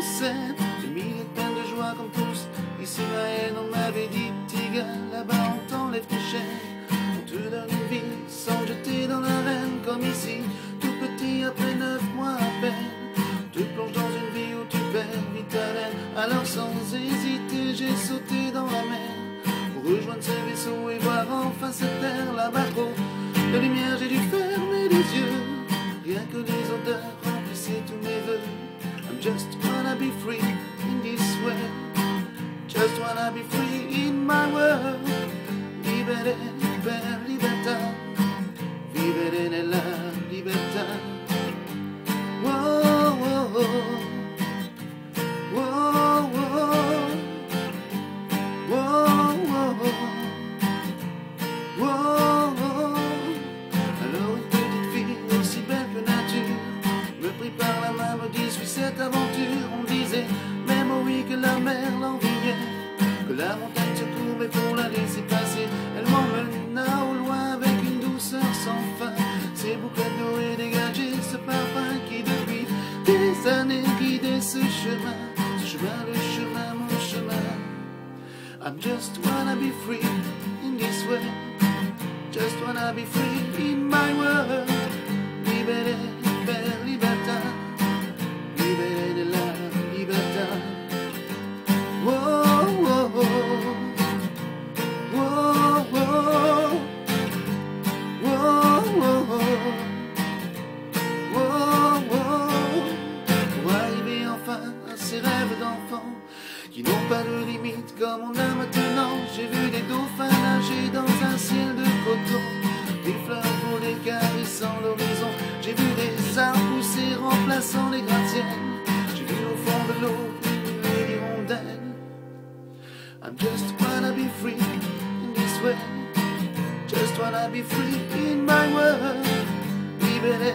de peines de joie comme tous. Ici, ma haine, on m'avait dit, gars, là-bas, on t'enlève tes chaînes. On te donne une vie sans jeter dans l'arène, comme ici, tout petit après neuf mois à peine. On te plonge dans une vie où tu perds vite ta laine. Alors, sans hésiter, j'ai sauté dans la mer. Pour rejoindre ce vaisseau et voir enfin cette terre là-bas trop. De lumière, j'ai dû fermer les yeux. Rien que les odeurs remplissaient tous mes voeux. I'm just Just wanna be free in my world. Vivere per libertà. Vivere nella libertà. Whoa, whoa, whoa. Whoa, whoa. Whoa, whoa. Whoa, whoa. Alors une petite fille aussi belle que nature me prit par la main, me dit suis cette aventure. On disait même oui que la mer l'enviait, que la montagne se courbait pour la laisser passer. Elle m'emmena au loin avec une douceur sans fin. Ses bouclettes dorées dégageaient ce parfum qui depuis des années guidait ce chemin, ce chemin, le chemin, mon chemin. I'm just wanna be free in this way. Just wanna be free in my world. Libere comme on a maintenant. J'ai vu des dauphins nager dans un ciel de coton, des fleurs volées caressant l'horizon. J'ai vu des arbres pousser remplaçant les gratte-ciels. J'ai vu au fond de l'eau les hirondelles. I'm just wanna be free in this way. Just wanna be free in my world. Libéré